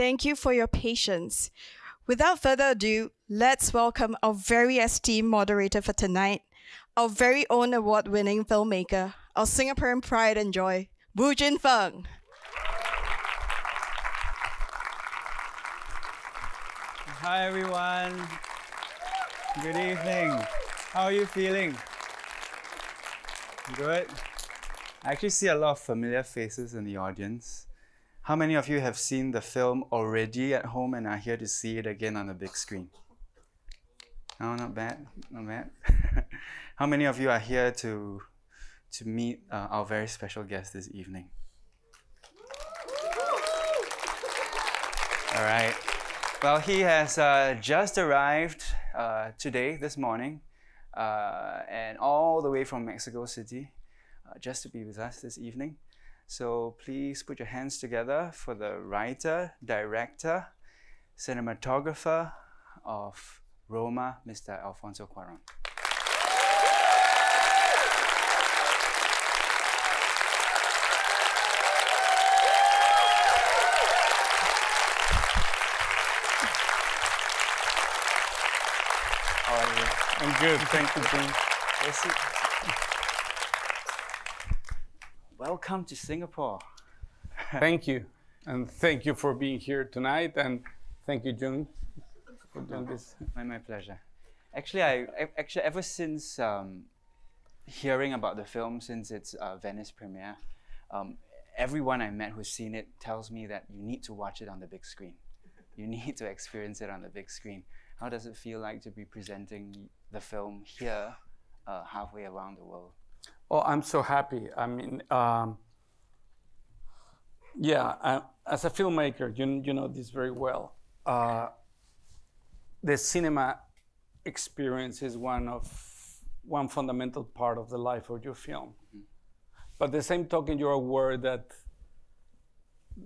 Thank you for your patience. Without further ado, let's welcome our very esteemed moderator for tonight, our very own award winning filmmaker, our Singaporean pride and joy, Boo Junfeng. Hi, everyone. Good evening. How are you feeling? Good. I actually see a lot of familiar faces in the audience. How many of you have seen the film already at home and are here to see it again on the big screen? No, not bad, not bad. How many of you are here to to meet uh, our very special guest this evening? All right. Well, he has uh, just arrived uh, today, this morning, uh, and all the way from Mexico City, uh, just to be with us this evening. So please put your hands together for the writer, director, cinematographer of Roma, Mr. Alfonso Cuarón. How are you? I'm good, thank you, Jim. Yes, you- Welcome to Singapore. Thank you, and thank you for being here tonight, and thank you, June, for doing this. My, my pleasure. Actually, I I- actually ever since um, hearing about the film since its uh, Venice premiere, um, everyone I met who's seen it tells me that you need to watch it on the big screen. You need to experience it on the big screen. How does it feel like to be presenting the film here, uh, halfway around the world? Oh, I'm so happy. I mean, um, yeah, I, as a filmmaker, you, you know this very well. Uh, the cinema experience is one of one fundamental part of the life of your film. But the same token, you're aware that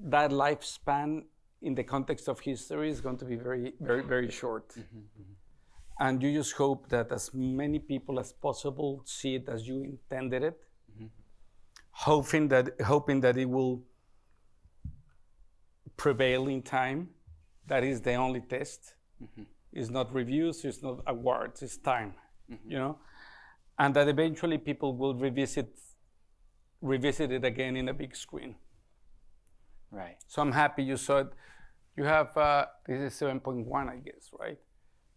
that lifespan in the context of history is going to be very, very, very short. And you just hope that as many people as possible see it as you intended it, mm-hmm. hoping that hoping that it will prevail in time. That is the only test. Mm-hmm. It's not reviews, it's not awards, it's time. Mm-hmm. You know, and that eventually people will revisit revisit it again in a big screen. Right. So I'm happy you saw it. You have uh, this is 7.1, I guess, right?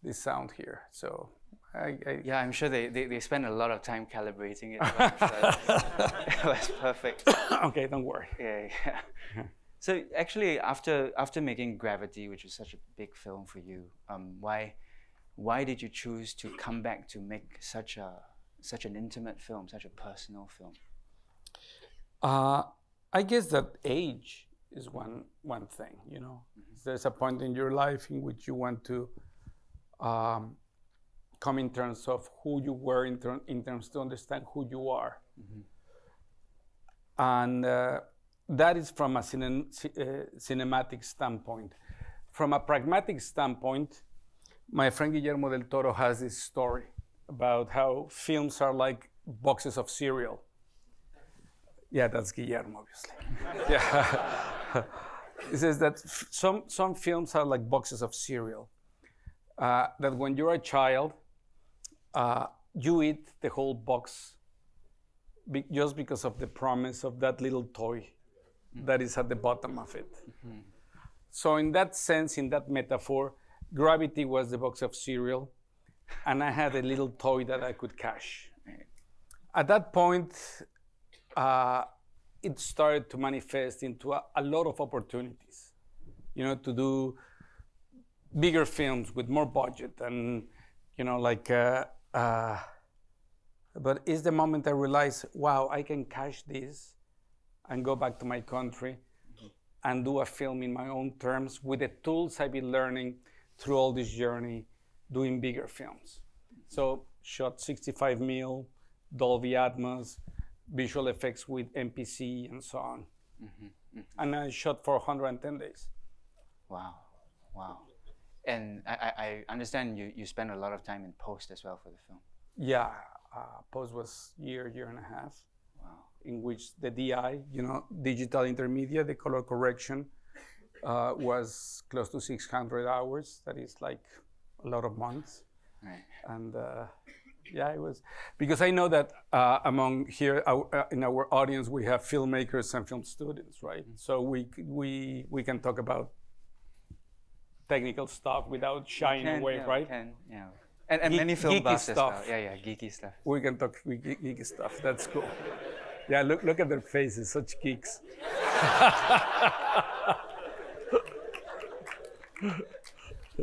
This sound here. So I, I Yeah, I'm sure they, they, they spend a lot of time calibrating it. it was perfect. okay, don't worry. Yeah, yeah. so actually, after after making Gravity, which was such a big film for you, um, why why did you choose to come back to make such a such an intimate film, such a personal film? Uh, I guess that age is one one thing. You know, there's a point in your life in which you want to um, come in terms of who you were, in, ter- in terms to understand who you are, and uh, that is from a cine- ci- uh, cinematic standpoint. From a pragmatic standpoint, my friend Guillermo del Toro has this story about how films are like boxes of cereal. Yeah, that's Guillermo, obviously. yeah. he says that f- some, some films are like boxes of cereal. Uh, that when you're a child, uh, you eat the whole box be- just because of the promise of that little toy that is at the bottom of it. So, in that sense, in that metaphor, gravity was the box of cereal, and I had a little toy that I could cash. At that point, uh, it started to manifest into a, a lot of opportunities, you know, to do bigger films with more budget and, you know, like, uh, uh, but it's the moment I realized, wow, I can cash this and go back to my country and do a film in my own terms with the tools I've been learning through all this journey doing bigger films. So shot 65 mil, Dolby Atmos, visual effects with MPC and so on. And I shot for 110 days. Wow, wow. And I, I, understand you, you spend a lot of time in post as well for the film. Yeah, uh, post was year, year and a half, Wow. in which the DI, you know, digital intermediate, the color correction, uh, was close to 600 hours. That is like a lot of months. Right. And uh, yeah, it was because I know that uh, among here our, uh, in our audience we have filmmakers and film students, right? So we we we can talk about technical stuff without shying Can- away, yeah, right? Can, yeah. And, and Geek- many film geeky buffs as well. stuff. Yeah, yeah, geeky stuff. We can talk we- ge- geeky stuff. That's cool. Yeah, look look at their faces, such geeks.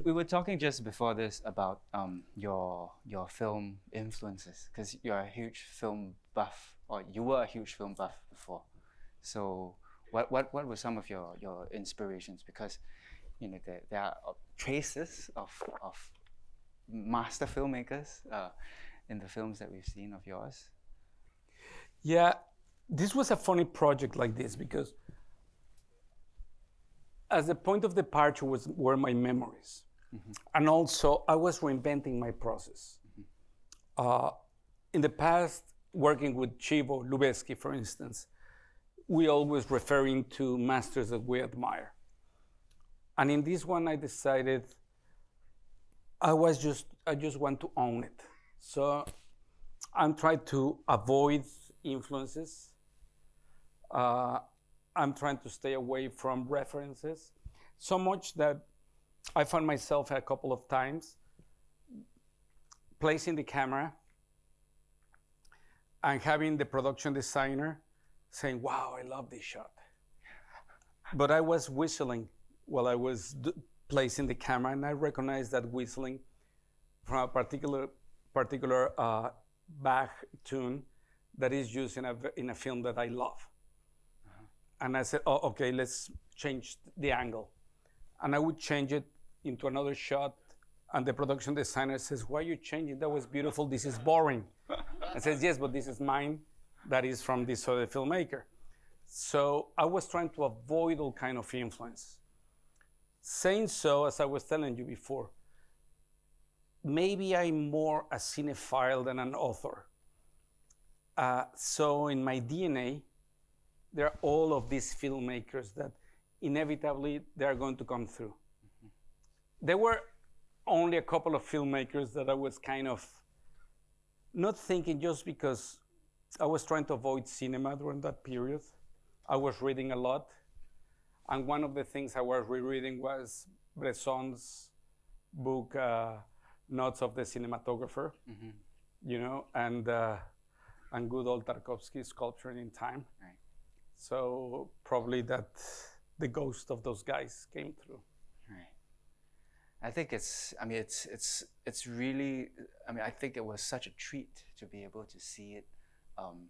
We were talking just before this about um, your your film influences because you're a huge film buff, or you were a huge film buff before. So, what what, what were some of your, your inspirations? Because you know there, there are traces of of master filmmakers uh, in the films that we've seen of yours. Yeah, this was a funny project like this because as the point of departure was were my memories, and also I was reinventing my process. Uh, in the past, working with Chivo Lubezki, for instance, we always referring to masters that we admire. And in this one, I decided I was just I just want to own it. So I'm trying to avoid influences. Uh, I'm trying to stay away from references so much that I found myself a couple of times placing the camera and having the production designer saying, Wow, I love this shot. But I was whistling while I was d- placing the camera, and I recognized that whistling from a particular particular uh, Bach tune that is used in a in a film that I love. And I said, "Oh, okay, let's change the angle," and I would change it into another shot. And the production designer says, "Why are you changing? That was beautiful. This is boring." I says, "Yes, but this is mine. That is from this other filmmaker." So I was trying to avoid all kind of influence. Saying so, as I was telling you before, maybe I'm more a cinephile than an author. Uh, so in my DNA, there are all of these filmmakers that inevitably they are going to come through. There were only a couple of filmmakers that I was kind of not thinking just because I was trying to avoid cinema during that period. I was reading a lot. And one of the things I was rereading was Bresson's book, uh, Notes of the Cinematographer, you know, and, uh, and good old Tarkovsky's Sculpturing in Time. Right. So probably that the ghost of those guys came through. Right. I think it's. I mean, it's it's it's really. I mean, I think it was such a treat to be able to see it um,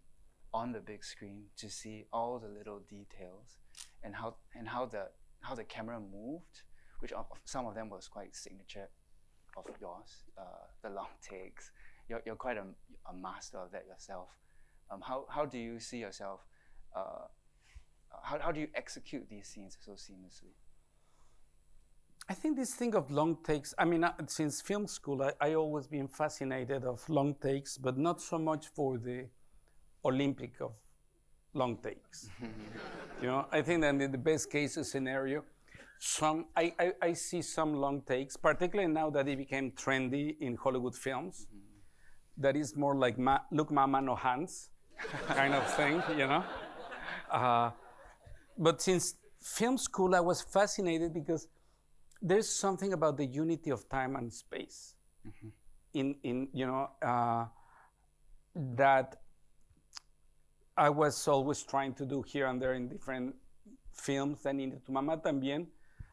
on the big screen, to see all the little details, and how and how the how the camera moved, which of, some of them was quite signature of yours. Uh, the long takes. You're, you're quite a, a master of that yourself. Um, how how do you see yourself? Uh, how, how do you execute these scenes so seamlessly? I think this thing of long takes, I mean, uh, since film school, I, I always been fascinated of long takes, but not so much for the Olympic of long takes. you know, I think that in the best case scenario, some I, I, I see some long takes, particularly now that it became trendy in Hollywood films. That is more like ma- look, mama, no hands, kind of thing, you know. Uh, but since film school, I was fascinated because there's something about the unity of time and space in in you know uh, that I was always trying to do here and there in different films and in Tu Mamá también.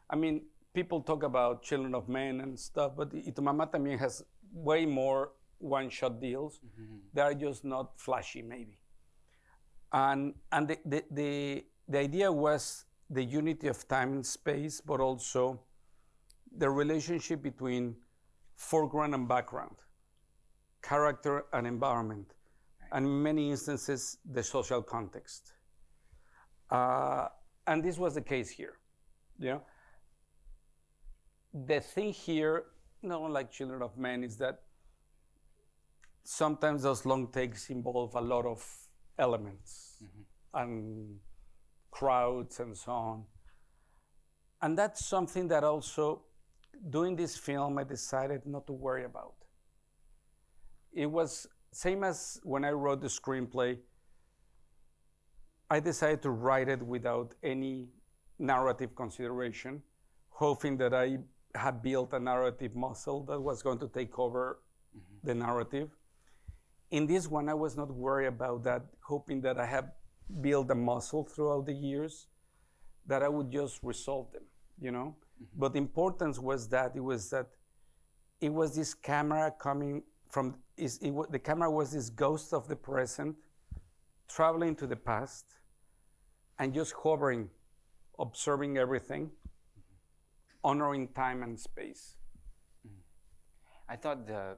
I mean, people talk about Children of Men and stuff, but Tu Mamá también has way more one-shot deals. Mm-hmm. They are just not flashy, maybe. And and the, the the the idea was the unity of time and space, but also the relationship between foreground and background, character and environment, and in many instances, the social context. Uh, and this was the case here. Yeah. The thing here, not unlike Children of Men, is that sometimes those long takes involve a lot of elements and crowds and so on. and that's something that also, doing this film, I decided not to worry about. It was same as when I wrote the screenplay. I decided to write it without any narrative consideration, hoping that I had built a narrative muscle that was going to take over mm-hmm. the narrative. In this one, I was not worried about that, hoping that I have built a muscle throughout the years, that I would just resolve them, you know. Mm-hmm. But the importance was that it was that it was this camera coming from is it, the camera was this ghost of the present, traveling to the past, and just hovering, observing everything, honoring time and space. I thought the,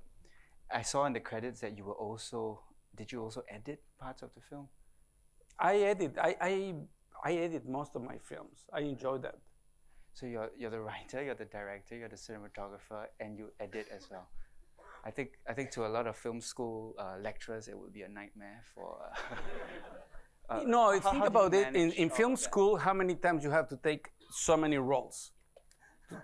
I saw in the credits that you were also, did you also edit parts of the film? I edit. I, I, I edit most of my films. I enjoy that. So you're, you're the writer, you're the director, you're the cinematographer, and you edit as well. I think I think to a lot of film school uh, lecturers, it would be a nightmare for. Uh, uh, no, how, think how about it. In, in film school, how many times you have to take so many roles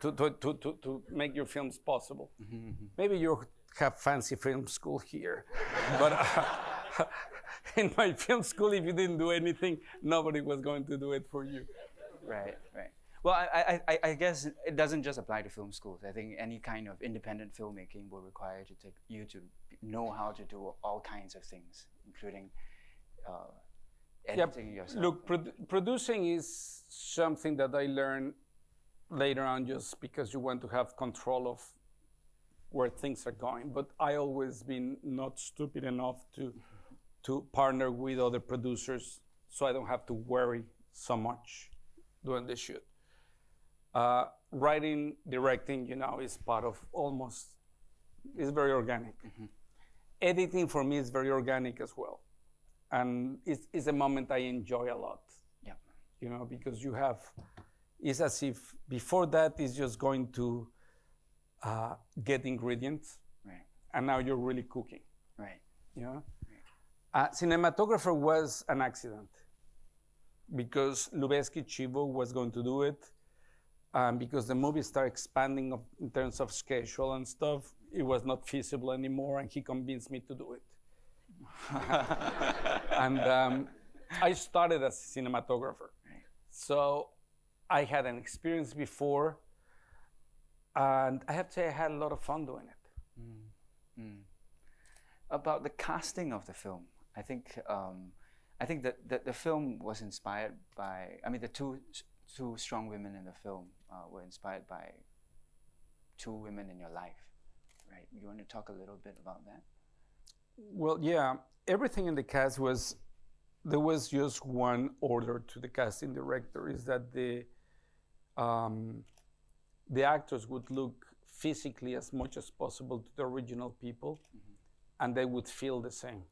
to, to, to, to, to make your films possible? Mm-hmm, mm-hmm. Maybe you have fancy film school here, but uh, in my film school, if you didn't do anything, nobody was going to do it for you. Right, right. Well, I, I, I guess it doesn't just apply to film schools. I think any kind of independent filmmaking will require to take you to know how to do all kinds of things, including uh, editing yep. yourself. Look, produ producing is something that I learned later on, just because you want to have control of where things are going. But I always been not stupid enough to to partner with other producers, so I don't have to worry so much during the shoot. Uh, writing, directing, you know, is part of almost, is very organic. Mm-hmm. Editing for me is very organic as well. And it's, it's a moment I enjoy a lot. Yeah. You know, because you have, it's as if before that is just going to uh, get ingredients. Right. And now you're really cooking. Right. You know? Uh, cinematographer was an accident because Lubezki Chivo was going to do it um, because the movie started expanding of, in terms of schedule and stuff, it was not feasible anymore, and he convinced me to do it. and um, I started as a cinematographer. So I had an experience before, and I have to say I had a lot of fun doing it. Mm. Mm. About the casting of the film, I think um, I think that, that the film was inspired by. I mean, the two two strong women in the film uh, were inspired by two women in your life, right? You want to talk a little bit about that? Well, yeah. Everything in the cast was there was just one order to the casting director is that the um, the actors would look physically as much as possible to the original people, mm-hmm. and they would feel the same.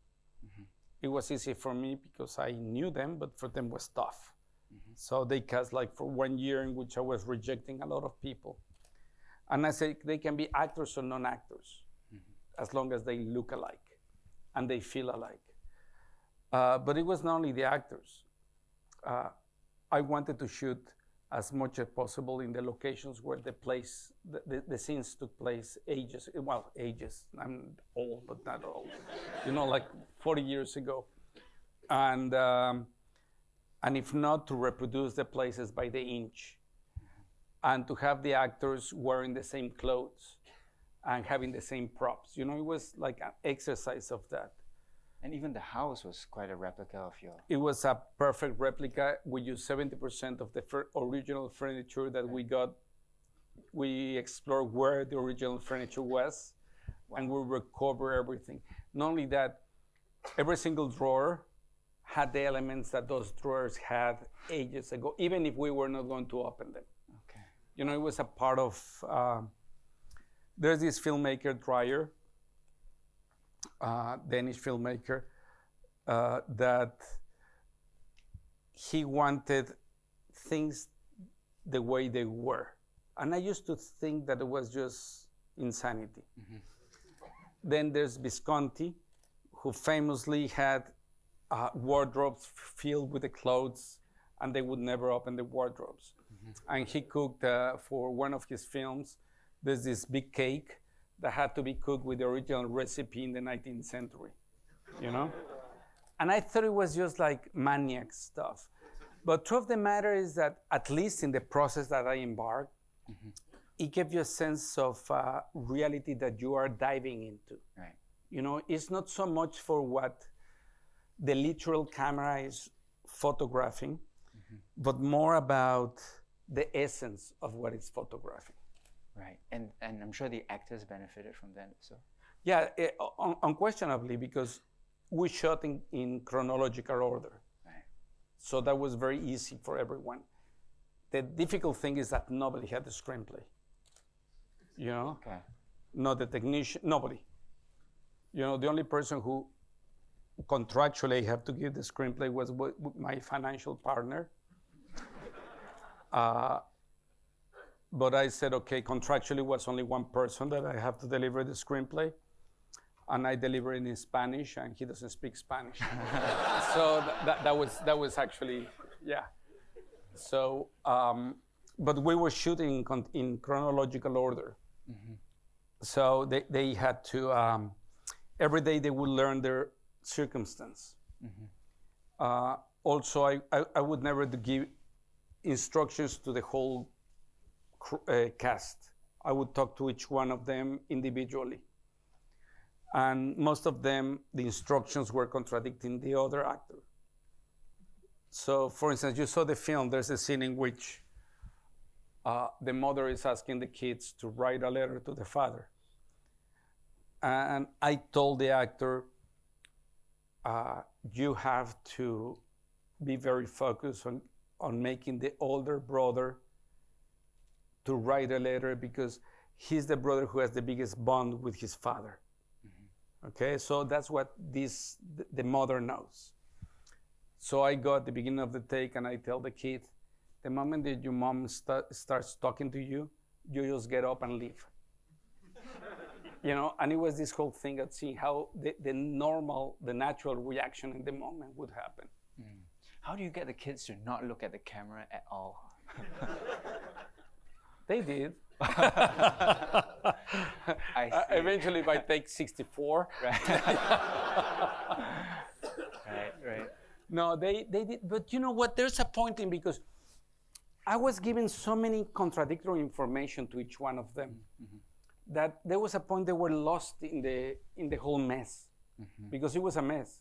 Mm-hmm. It was easy for me because I knew them, but for them was tough. Mm-hmm. So they cast like for one year in which I was rejecting a lot of people. And I said they can be actors or non actors mm-hmm. as long as they look alike and they feel alike. Uh, but it was not only the actors. Uh, I wanted to shoot as much as possible in the locations where the place, the, the, the, scenes took place ages, well, ages, I'm old, but not old, you know, like 40 years ago. And um, and if not, to reproduce the places by the inch, and to have the actors wearing the same clothes and having the same props. You know, it was like an exercise of that. And even the house was quite a replica of your. It was a perfect replica. We used 70% of the original furniture that we got. We explored where the original furniture was, wow. and we recover everything. Not only that, every single drawer had the elements that those drawers had ages ago, even if we were not going to open them. Okay. You know, it was a part of. Uh, there's this filmmaker Dreyer, uh, Danish filmmaker, uh, that he wanted things the way they were, and I used to think that it was just insanity. Mm-hmm. Then there's Visconti, who famously had uh, wardrobes filled with the clothes, and they would never open the wardrobes. Mm-hmm. and he cooked uh, for one of his films. There's this big cake that had to be cooked with the original recipe in the 19th century, you know? And I thought it was just like maniac stuff. But truth of the matter is that at least in the process that I embarked, it gave you a sense of uh, reality that you are diving into. Right. You know, it's not so much for what the literal camera is photographing, but more about the essence of what it's photographing. Right. And and I'm sure the actors benefited from that. So. Yeah, eh, un- unquestionably, because we shot in, in chronological order. Right. So that was very easy for everyone. The difficult thing is that nobody had the screenplay. You know? Okay. Not the technician, nobody. You know, the only person who contractually I have to give the screenplay was my financial partner. Uh, but I said, okay, contractually was only one person that I have to deliver the screenplay. And I deliver it in Spanish, and he doesn't speak Spanish. so th- that, that, was, that was actually, yeah. So, um, but we were shooting in, con- in chronological order. So they, they had to, um, every day they would learn their circumstance. Uh, also, I, I, I would never give instructions to the whole cr- uh, cast. I would talk to each one of them individually. And most of them, the instructions were contradicting the other actor. So, for instance, you saw the film, there's a scene in which uh, the mother is asking the kids to write a letter to the father. And I told the actor, uh, you have to be very focused on, on making the older brother to write a letter because he's the brother who has the biggest bond with his father. Okay, so that's what this th- the mother knows. So I go at the beginning of the take and I tell the kid, the moment that your mom sta- starts talking to you, you just get up and leave. You know, and it was this whole thing of seeing how the, the normal, the natural reaction in the moment would happen. How do you get the kids to not look at the camera at all? They did. I Uh, eventually, by take 64. Right, right. right. No, they, they did. But you know what? There's a point in because I was given so many contradictory information to each one of them that there was a point they were lost in the in the whole mess because it was a mess.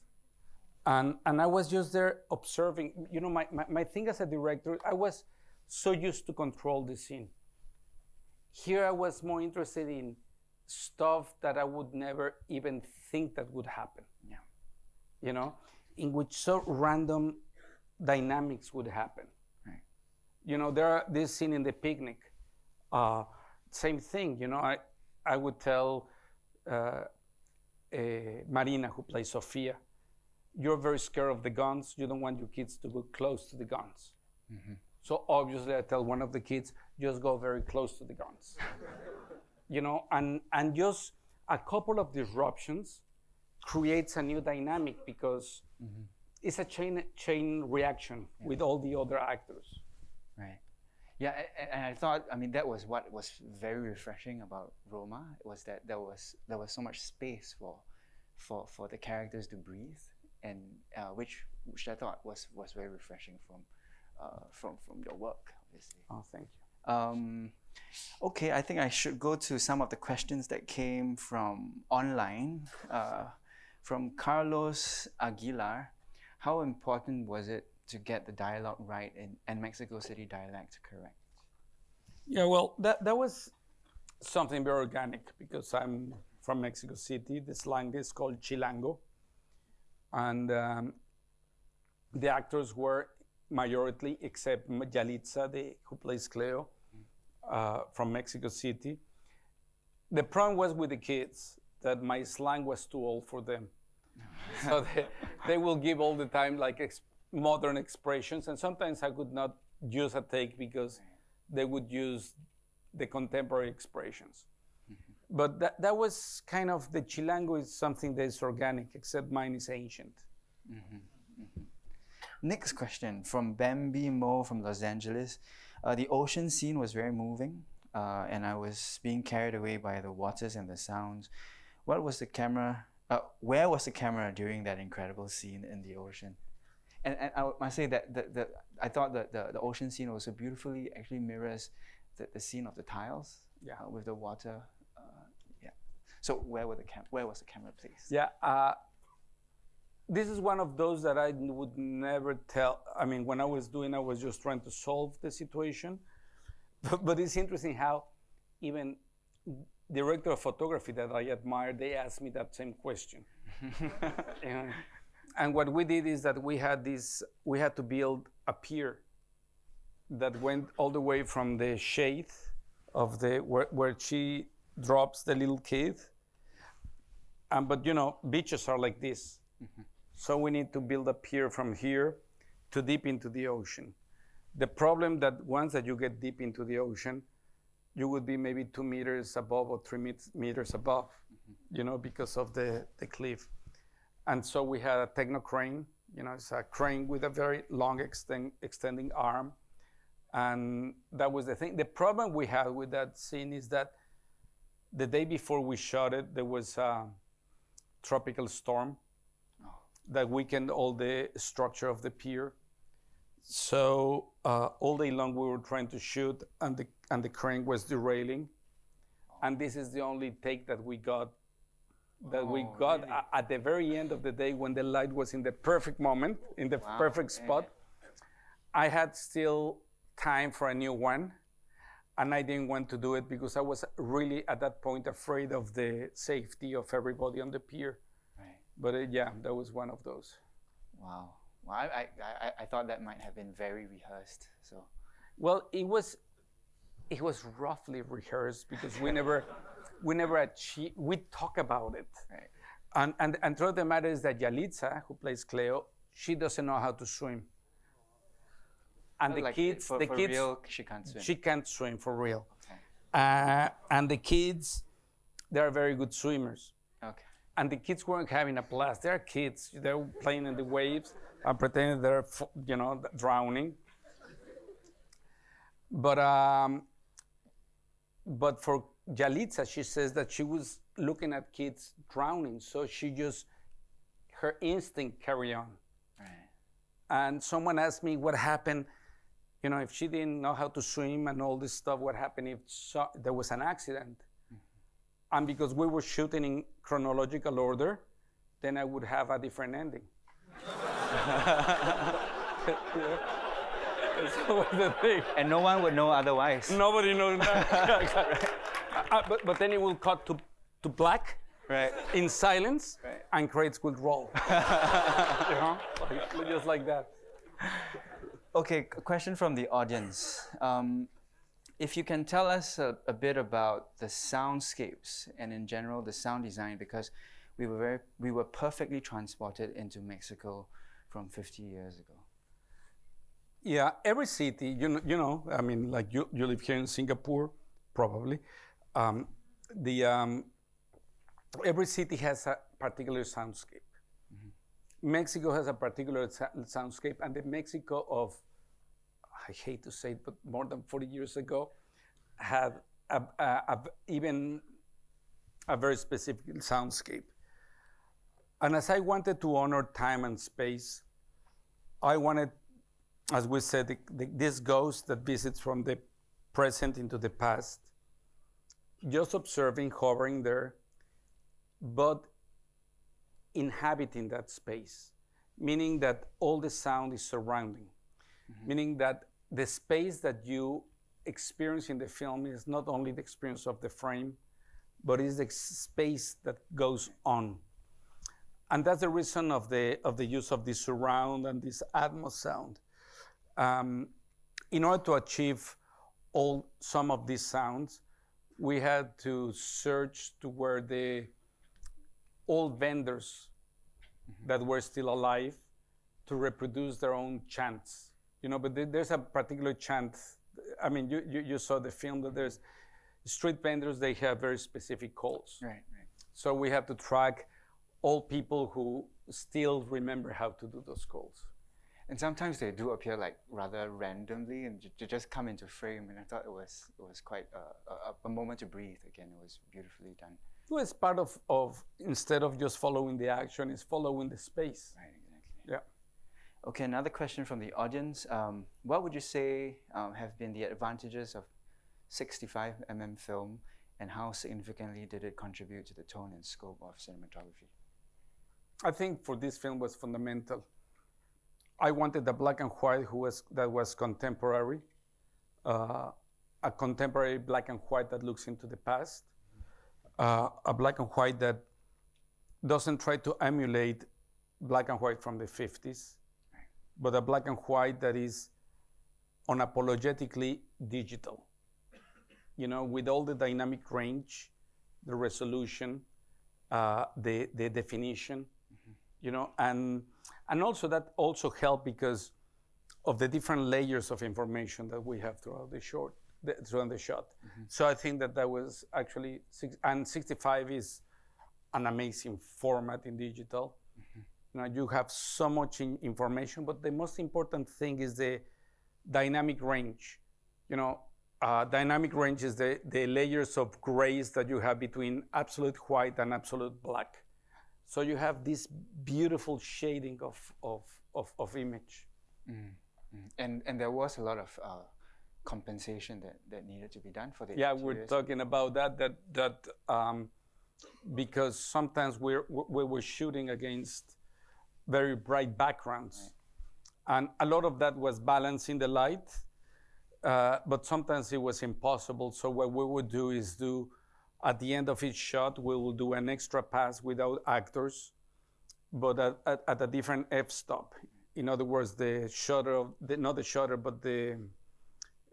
And and I was just there observing. You know, my, my, my thing as a director, I was so used to control the scene. Here I was more interested in stuff that I would never even think that would happen Yeah. you know, in which so random dynamics would happen. Right. You know, there are this scene in the picnic. Uh, same thing, you know. I I would tell uh, uh, Marina, who plays Sofia, you're very scared of the guns. You don't want your kids to go close to the guns. So obviously, I tell one of the kids, just go very close to the guns. you know, and and just a couple of disruptions creates a new dynamic because it's a chain chain reaction with all the other actors. Right. Yeah, and I thought, I mean, that was what was very refreshing about Roma was that there was there was so much space for for for the characters to breathe, and uh, which which I thought was was very refreshing from uh, from from your work, obviously. Oh, thank you. Um, okay, I think I should go to some of the questions that came from online. Uh, from Carlos Aguilar, how important was it to get the dialogue right and, and Mexico City dialect correct? Yeah, well, that that was something very organic because I'm from Mexico City. The slang is called chilango, and um, the actors were majority, except Yalitza, the, who plays Cleo, uh, from Mexico City. The problem was with the kids that my slang was too old for them. so they, they will give all the time like modern expressions, and sometimes I could not use a take because they would use the contemporary expressions. But that, that was kind of the Chilango is something that is organic, except mine is ancient. Next question from Bambi Mo from Los Angeles. Uh, the ocean scene was very moving, uh, and I was being carried away by the waters and the sounds. What was the camera? Uh, where was the camera during that incredible scene in the ocean? And, and I must say that the, the, I thought that the, the ocean scene also beautifully actually mirrors the, the scene of the tiles Yeah. uh, with the water. Uh, yeah. So where were the cam- Where was the camera placed? Yeah. Uh, this is one of those that I would never tell. I mean, when I was doing, I was just trying to solve the situation. But, but it's interesting how even director of photography that I admire, they asked me that same question. and, and what we did is that we had this, we had to build a pier that went all the way from the shade of the where, where she drops the little kid um, but you know, beaches are like this. So we need to build a pier from here to deep into the ocean. The problem that once that you get deep into the ocean, you would be maybe two meters above or three meters above, you know, because of the, the cliff. And so we had a techno crane, you know, it's a crane with a very long extend, extending arm. And that was the thing. The problem we had with that scene is that the day before we shot it, there was a tropical storm that weakened all the structure of the pier. So uh, all day long we were trying to shoot, and the and the crane was derailing. And this is the only take that we got. That we Oh, got really? at the very end of the day when the light was in the perfect moment, in the Wow, perfect yeah. spot. I had still time for a new one, and I didn't want to do it because I was really at that point afraid of the safety of everybody on the pier. Right. But uh, yeah, that was one of those. Wow. Well, I, I, I, I thought that might have been very rehearsed. So Well, it was it was roughly rehearsed because we never we never achieved. We talk about it, right. and and and truth of the matter is that Yalitza, who plays Cleo, she doesn't know how to swim. And the Like, kids, for, the for kids, real, she can't swim. she can't swim for real. Okay. Uh, and the kids, they are very good swimmers. okay. and the kids weren't having a blast. They're kids. They're playing in the waves and pretending they're, you know, drowning. But um, but for Yalitza, she says that she was looking at kids drowning, so she just her instinct carry on. Right. And someone asked me what happened, you know, if she didn't know how to swim and all this stuff, what happened if so, there was an accident? Mm-hmm. And because we were shooting in chronological order, then I would have a different ending. That's always the thing. And no one would know otherwise. Nobody knows that. Uh, but, but then it will cut to, to black Right. in silence, Right. and crates will roll. you know? Like- just like that. Okay, a question from the audience. Um, if you can tell us a, a bit about the soundscapes and in general the sound design, because we were very, we were perfectly transported into Mexico from 50 years ago. Yeah, every city, you know, you know, I mean, like you, you live here in Singapore, probably. Um, the um, every city has a particular soundscape. Mexico has a particular sa- soundscape, and the Mexico of, I hate to say it, but more than 40 years ago, had a, a, a even a very specific soundscape. And as I wanted to honor time and space, I wanted as we said, the, the, this ghost that visits from the present into the past, just observing, hovering there, but inhabiting that space, meaning that all the sound is surrounding, meaning that the space that you experience in the film is not only the experience of the frame, but is the space that goes on. And that's the reason of the, of the use of the surround and this Atmos sound. Um, in order to achieve all some of these sounds, we had to search to where the old vendors that were still alive to reproduce their own chants. You know, but there's a particular chant. I mean, you, you, you saw the film that there's street vendors, they have very specific calls. Right, right. So we have to track all people who still remember how to do those calls. And sometimes they do appear like rather randomly and ju- just come into frame. And I thought it was it was quite a, a, a moment to breathe. Again, it was beautifully done. Well, it's part of, of instead of just following the action, it's following the space. Right, exactly. Yeah. Okay, another question from the audience. Um, what would you say um, have been the advantages of 65 mm film, and how significantly did it contribute to the tone and scope of cinematography? I think for this film was fundamental. I wanted the black and white who was that was contemporary, uh, a contemporary black and white that looks into the past, uh, a black and white that doesn't try to emulate black and white from the 50s, but a black and white that is unapologetically digital. You know, with all the dynamic range, the resolution, uh, the the definition, you know, and and also that also helped because of the different layers of information that we have throughout the short the, throughout the shot. So I think that that was actually six, and 65 is an amazing format in digital. You know, you have so much in information, but the most important thing is the dynamic range. You know, uh, dynamic range is the, the layers of grays that you have between absolute white and absolute black. So you have this beautiful shading of, of, of, of image. And and there was a lot of uh, compensation that, that needed to be done for the Yeah, we're talking about that. That that um, because sometimes we're we were shooting against very bright backgrounds, and a lot of that was balancing the light. Uh, but sometimes it was impossible. So what we would do is do at the end of each shot, we will do an extra pass without actors, but at, at, at a different f-stop. In other words, the shutter of the, not the shutter, but the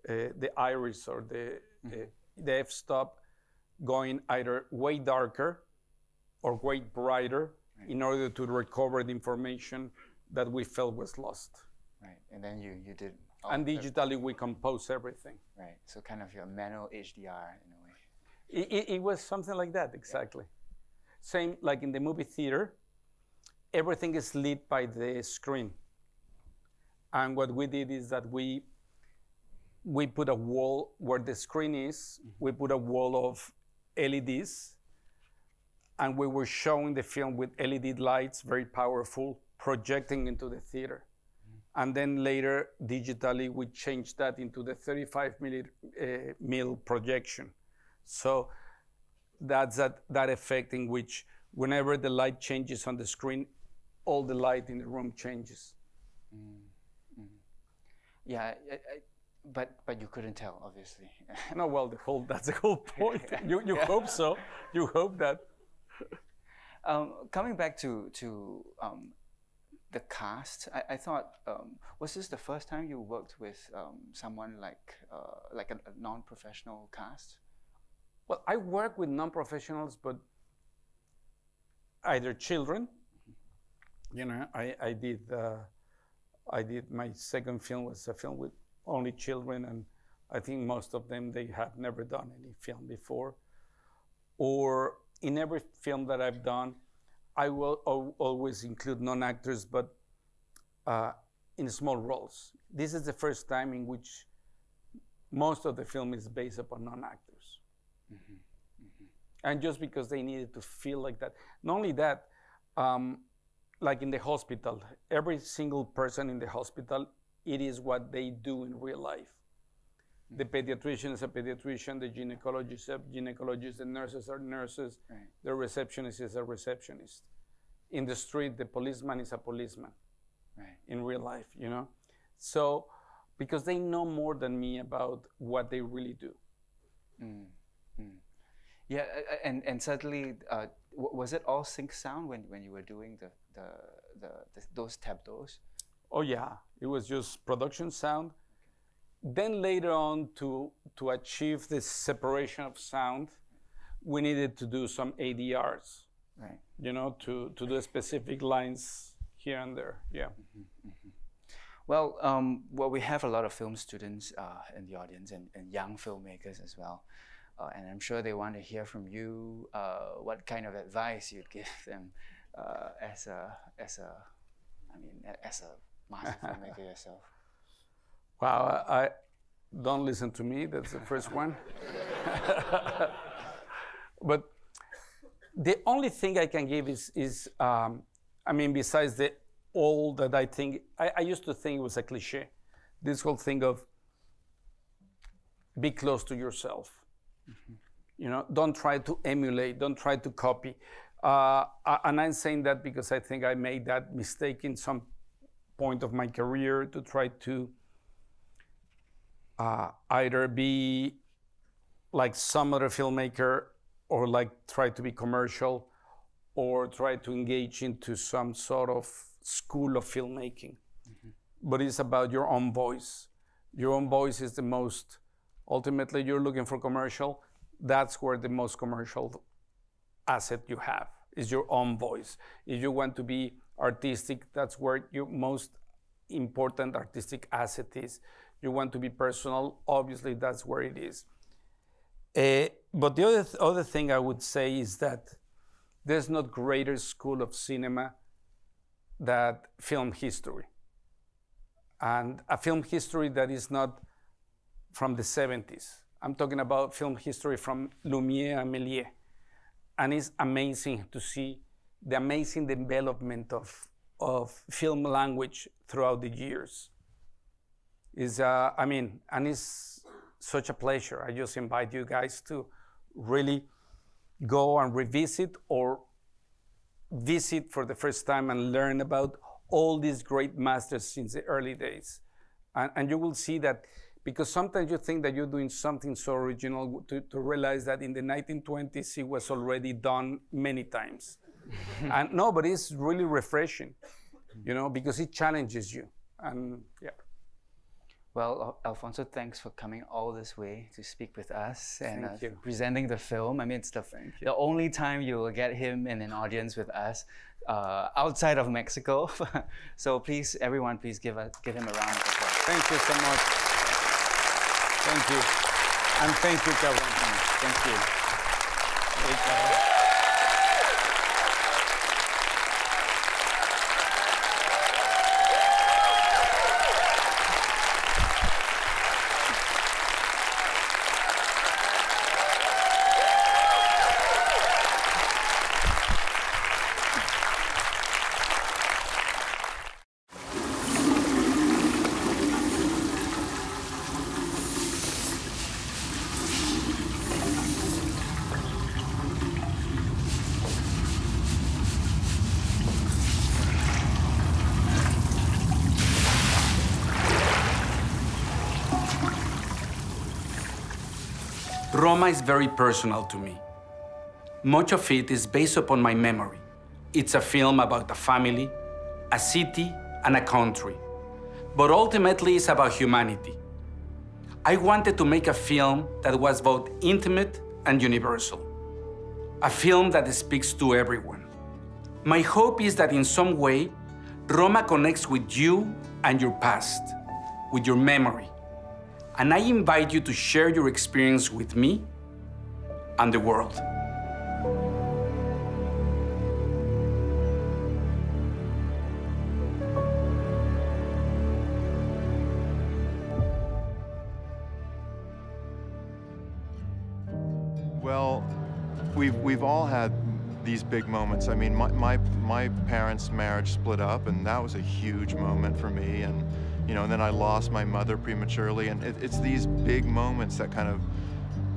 uh, the iris or the uh, the f-stop going either way darker or way brighter in order to recover the information that we felt was lost. Right, and then you you did. And digitally, we compose everything. Right, so kind of your manual HDR in a way. It, it, it was something like that, exactly. Same like in the movie theater, everything is lit by the screen. And what we did is that we we put a wall where the screen is, we put a wall of LEDs, and we were showing the film with LED lights, very powerful, projecting into the theater. And then later, digitally, we changed that into the 35 milli, uh, mil projection. So that's that, that effect in which whenever the light changes on the screen, all the light in the room changes. Yeah, I, I, but but you couldn't tell, obviously. No, well, the whole that's the whole point. You, you hope so. You hope that. um, coming back to to um, the cast, I, I thought um, was this the first time you worked with um, someone like uh, like a, a non-professional cast? Well, I work with non-professionals, but either children. You know, I I did uh, I did my second film was a film with only children, and I think most of them they have never done any film before. Or in every film that I've done, I will al- always include non-actors, but uh, in small roles. This is the first time in which most of the film is based upon non-actors Mm-hmm. and just because they needed to feel like that. Not only that, um, like in the hospital, every single person in the hospital, it is what they do in real life. Mm-hmm. The pediatrician is a pediatrician, the gynecologist is a gynecologist, the nurses are nurses, Right. the receptionist is a receptionist. In the street, the policeman is a policeman Right. in real life, you know? So, because they know more than me about what they really do. Yeah, a- and and certainly, uh, was it all sync sound when, when you were doing the the, the, the those tableaus? Oh yeah, it was just production sound. Then later on, to to achieve this separation of sound, we needed to do some ADRs, Right. you know, to to do specific lines here and there. Yeah. Well, um, well, we have a lot of film students uh, in the audience and, and young filmmakers as well. Uh, and I'm sure they want to hear from you uh, what kind of advice you'd give them uh, as a, as a, I mean, as a master filmmaker yourself? Wow, I, I don't listen to me. That's the first one. but the only thing I can give is, is um, I mean, besides the all that I think, I, I used to think it was a cliche. This whole thing of be close to yourself. Mm-hmm. You know, don't try to emulate, don't try to copy. Uh, and I'm saying that because I think I made that mistake in some point of my career to try to uh, either be like some other filmmaker or like try to be commercial or try to engage into some sort of school of filmmaking. Mm-hmm. But it's about your own voice. Your own voice is the most, ultimately, you're looking for commercial. That's where the most commercial asset you have is your own voice. If you want to be artistic, that's where your most important artistic asset is. You want to be personal, obviously, that's where it is. Uh, but the other, th- other thing I would say is that there's not greater school of cinema that film history. And a film history that is not from the 70s. I'm talking about film history from Lumiere and Méliès. And it's amazing to see the amazing development of, of film language throughout the years. Is uh, I mean, and it's such a pleasure. I just invite you guys to really go and revisit or visit for the first time and learn about all these great masters since the early days. And, and you will see that because sometimes you think that you're doing something so original to, to realize that in the 1920s it was already done many times. and no, but it's really refreshing, you know, because it challenges you. And yeah. Well, Alfonso, thanks for coming all this way to speak with us and uh, presenting the film. I mean, it's the, the only time you will get him in an audience with us uh, outside of Mexico. so please, everyone, please give, a, give him a round of applause. Thank you so much. Thank you. And thank you, Kevin. Thank you. Thank you. Roma is very personal to me. Much of it is based upon my memory. It's a film about a family, a city, and a country. But ultimately, it's about humanity. I wanted to make a film that was both intimate and universal. A film that speaks to everyone. My hope is that in some way, Roma connects with you and your past, with your memory, and I invite you to share your experience with me and the world. Well, we've, we've all had these big moments. I mean, my, my, my parents' marriage split up, and that was a huge moment for me. And you know, and then I lost my mother prematurely. And it, it's these big moments that kind of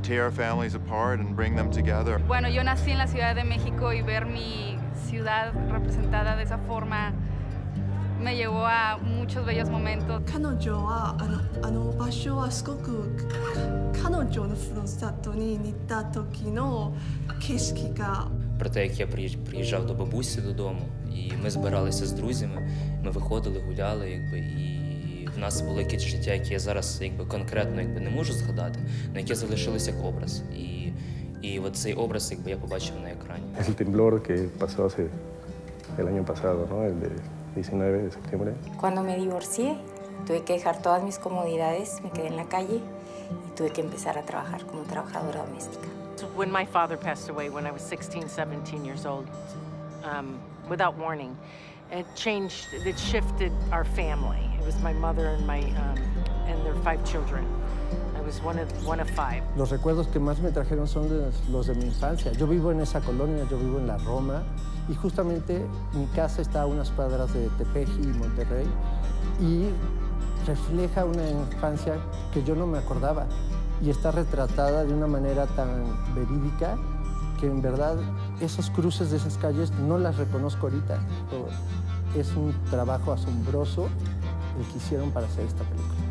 tear families apart and bring them together. Bueno, yo nací en la Ciudad de México y ver mi ciudad representada de esa forma me llevó a muchos bellos momentos. 彼女はあのあの場所はすごく彼女のふるさとに似た時の景色が Про те, як я приїжджав до бабусі додому, і ми збиралися з друзями, ми виходили, гуляли, якби і в нас було якесь життя, яке я зараз якби конкретно якби не можу згадати, але яке залишилось як образ. І і от цей образ якби я побачив на екрані. El temblor que pasó hace el año pasado, ¿no? El de 19 de septiembre. Cuando me divorcié, tuve que dejar todas mis comodidades, me quedé en la calle y tuve que empezar a trabajar como trabajadora doméstica. When my father passed away when I was 16, 17 years old, um, without warning, It changed, it shifted our family. It was my mother and my um, and their five children. I was one of one of five. Los recuerdos que más me trajeron son de, los de mi infancia. Yo vivo en esa colonia, yo vivo en la Roma y justamente mi casa está a unas cuadras de Tepeji y Monterrey y refleja una infancia que yo no me acordaba y está retratada de una manera tan verídica que en verdad esos cruces de esas calles no las reconozco ahorita. Es un trabajo asombroso el que hicieron para hacer esta película.